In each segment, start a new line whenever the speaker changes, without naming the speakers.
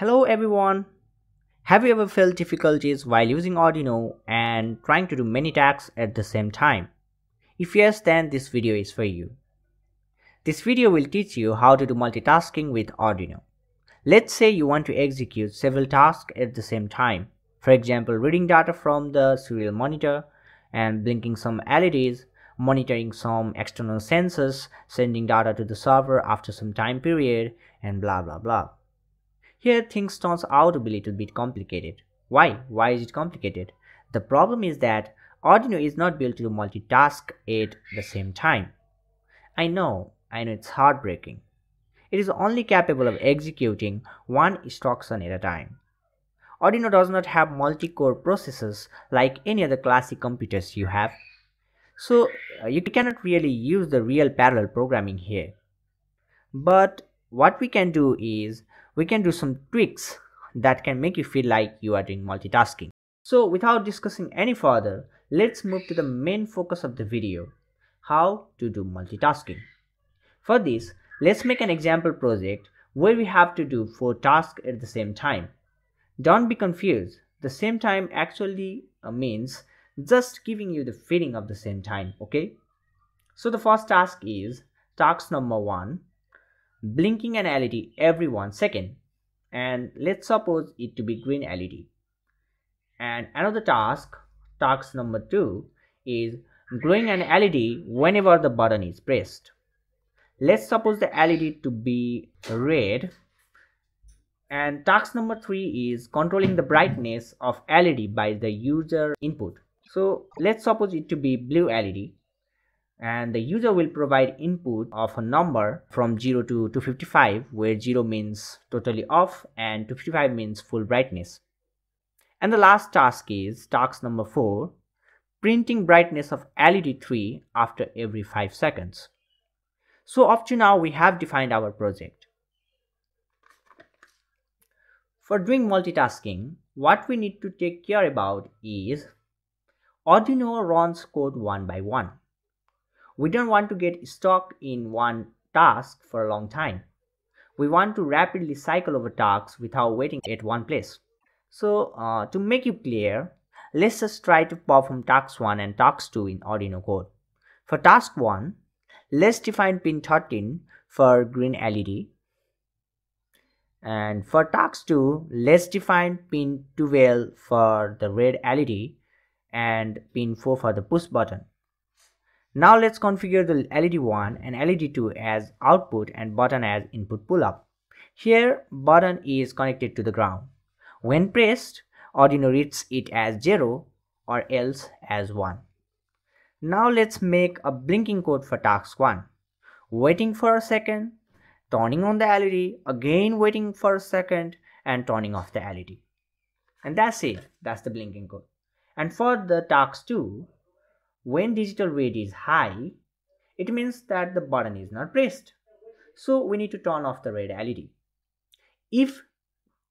Hello everyone! Have you ever felt difficulties while using Arduino and trying to do many tasks at the same time? If yes, then this video is for you. This video will teach you how to do multitasking with Arduino. Let's say you want to execute several tasks at the same time. For example, reading data from the serial monitor and blinking some LEDs, monitoring some external sensors, sending data to the server after some time period, and blah blah blah. Here things turns out to be a little bit complicated. Why? Why is it complicated? The problem is that Arduino is not built to multitask at the same time. I know, I know it's heartbreaking. It is only capable of executing one instruction at a time. Arduino does not have multi-core processors like any other classic computers you have. So uh, you cannot really use the real parallel programming here. But what we can do is we can do some tweaks that can make you feel like you are doing multitasking. So without discussing any further, let's move to the main focus of the video, how to do multitasking. For this, let's make an example project where we have to do 4 tasks at the same time. Don't be confused, the same time actually uh, means just giving you the feeling of the same time, okay? So the first task is task number 1 blinking an LED every 1 second and let's suppose it to be green LED. And another task, task number 2 is glowing an LED whenever the button is pressed. Let's suppose the LED to be red and task number 3 is controlling the brightness of LED by the user input. So let's suppose it to be blue LED and the user will provide input of a number from 0 to 255 where 0 means totally off and 255 means full brightness. And the last task is task number 4 printing brightness of LED 3 after every 5 seconds. So up to now we have defined our project. For doing multitasking, what we need to take care about is Arduino runs code one by one. We don't want to get stuck in one task for a long time. We want to rapidly cycle over tasks without waiting at one place. So uh, to make you clear, let's just try to perform task 1 and task 2 in Arduino code. For task 1, let's define pin 13 for green LED. And for task 2, let's define pin 12 for the red LED and pin 4 for the push button. Now let's configure the LED1 and LED2 as output and button as input pull-up. Here button is connected to the ground. When pressed, Arduino reads it as 0 or else as 1. Now let's make a blinking code for task 1. Waiting for a second, turning on the LED, again waiting for a second and turning off the LED. And that's it, that's the blinking code. And for the task 2, when digital read is high, it means that the button is not pressed. So we need to turn off the red LED. If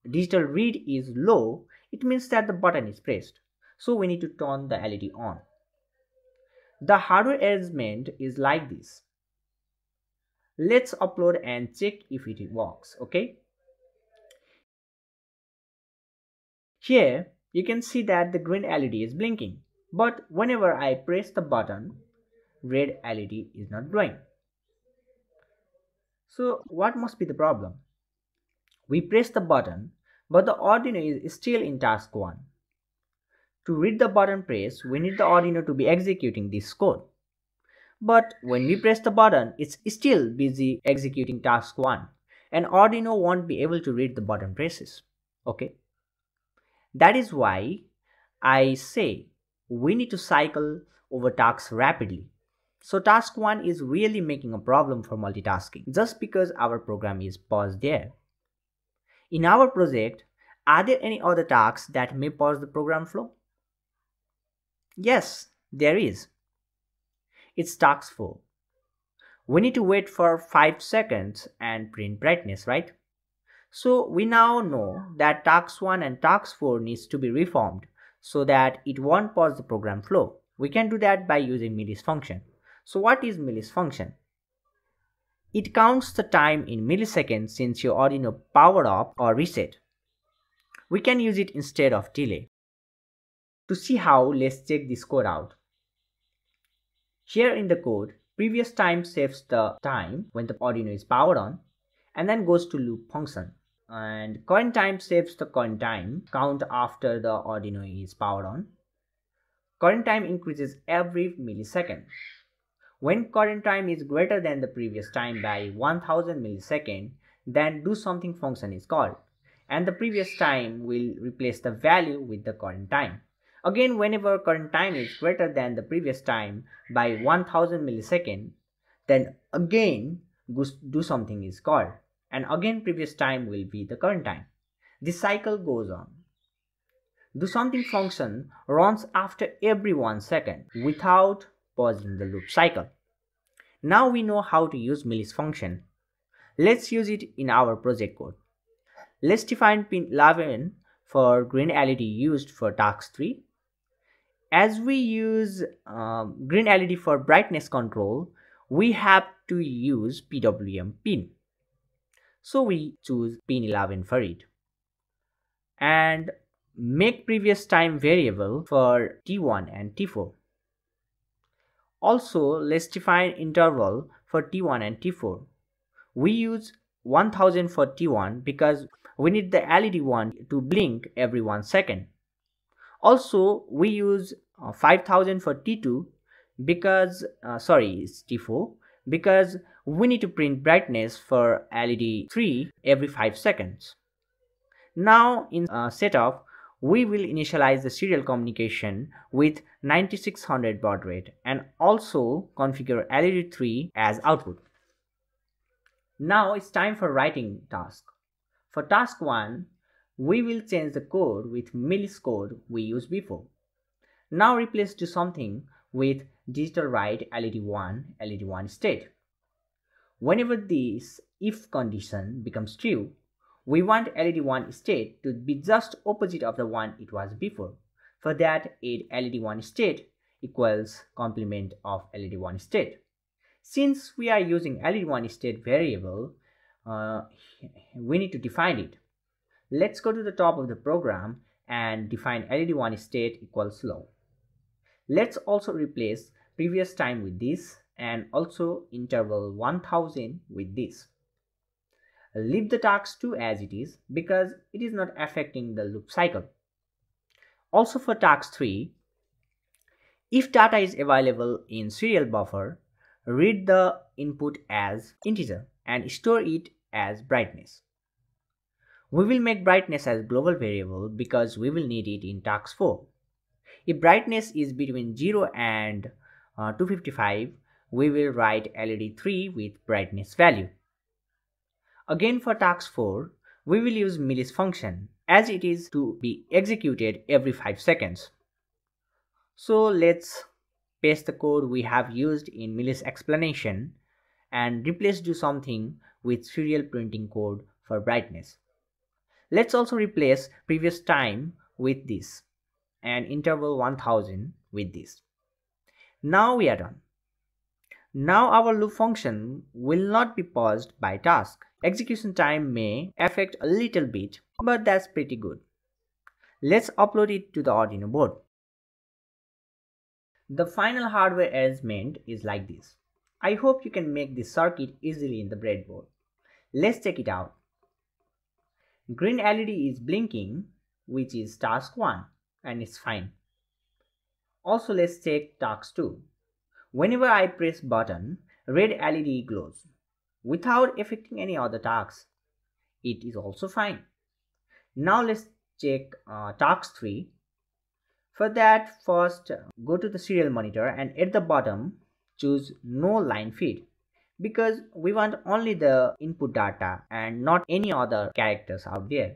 digital read is low, it means that the button is pressed. So we need to turn the LED on. The hardware arrangement is like this. Let's upload and check if it works, okay? Here, you can see that the green LED is blinking. But whenever I press the button, red LED is not glowing. So what must be the problem? We press the button, but the Arduino is still in task 1. To read the button press, we need the Arduino to be executing this code. But when we press the button, it's still busy executing task 1 and Arduino won't be able to read the button presses. Okay. That is why I say we need to cycle over tasks rapidly. So task 1 is really making a problem for multitasking just because our program is paused there. In our project, are there any other tasks that may pause the program flow? Yes, there is. It's task 4. We need to wait for 5 seconds and print brightness, right? So we now know that task 1 and task 4 needs to be reformed so that it won't pause the program flow. We can do that by using millis function. So what is millis function? It counts the time in milliseconds since your Arduino powered up or reset. we can use it instead of delay. To see how, let's check this code out. Here in the code, previous time saves the time when the Arduino is powered on and then goes to loop function. And current time saves the current time count after the Arduino is powered on. Current time increases every millisecond. When current time is greater than the previous time by 1000 millisecond, then do something function is called and the previous time will replace the value with the current time. Again, whenever current time is greater than the previous time by 1000 millisecond, then again do something is called and again previous time will be the current time. This cycle goes on. Do something function runs after every one second without pausing the loop cycle. Now we know how to use Millis function. Let's use it in our project code. Let's define pin 11 for green LED used for task 3. As we use um, green LED for brightness control, we have to use PWM pin. So we choose pin 11 for it. And make previous time variable for T1 and T4. Also, let's define interval for T1 and T4. We use 1000 for T1 because we need the LED one to blink every one second. Also, we use uh, 5000 for T2 because, uh, sorry, it's T4 because we need to print brightness for LED 3 every 5 seconds. Now in uh, setup, we will initialize the serial communication with 9600 baud rate and also configure LED 3 as output. Now it's time for writing task. For task 1, we will change the code with Millis code we used before. Now replace to something with digital write LED1, LED1 state. Whenever this if condition becomes true, we want LED1 state to be just opposite of the one it was before. For that, add LED1 state equals complement of LED1 state. Since we are using LED1 state variable, uh, we need to define it. Let's go to the top of the program and define LED1 state equals low. Let's also replace previous time with this and also interval 1000 with this leave the task 2 as it is because it is not affecting the loop cycle. Also for task 3, if data is available in serial buffer, read the input as integer and store it as brightness. We will make brightness as global variable because we will need it in task 4. If brightness is between 0 and uh, 255, we will write LED 3 with brightness value. Again for task 4, we will use Millis function as it is to be executed every 5 seconds. So let's paste the code we have used in Millis explanation and replace do something with serial printing code for brightness. Let's also replace previous time with this and interval 1000 with this. Now we are done. Now our loop function will not be paused by task. Execution time may affect a little bit, but that's pretty good. Let's upload it to the Arduino board. The final hardware arrangement is like this. I hope you can make this circuit easily in the breadboard. Let's check it out. Green LED is blinking, which is task 1 and it's fine. Also let's check task 2. Whenever I press button, red LED glows without affecting any other tasks. It is also fine. Now let's check uh, task 3. For that, first go to the serial monitor and at the bottom choose no line feed because we want only the input data and not any other characters out there.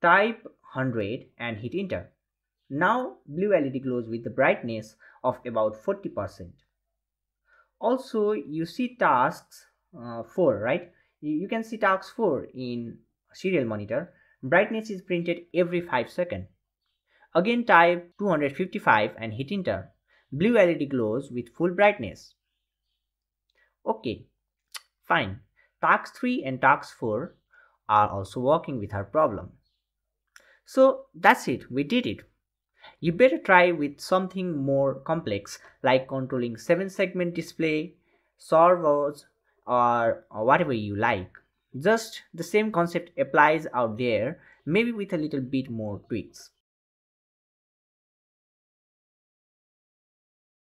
Type 100 and hit enter. Now blue LED glows with the brightness of about 40%. Also you see tasks uh, 4 right you, can see tasks 4 in serial monitor brightness is printed every 5 seconds. Again type 255 and hit enter. Blue LED glows with full brightness. Okay, fine. Task 3 and task 4 are also working with our problem. So that's it, we did it. You better try with something more complex like controlling 7 segment display, servos or, or whatever you like. Just the same concept applies out there, maybe with a little bit more tweaks.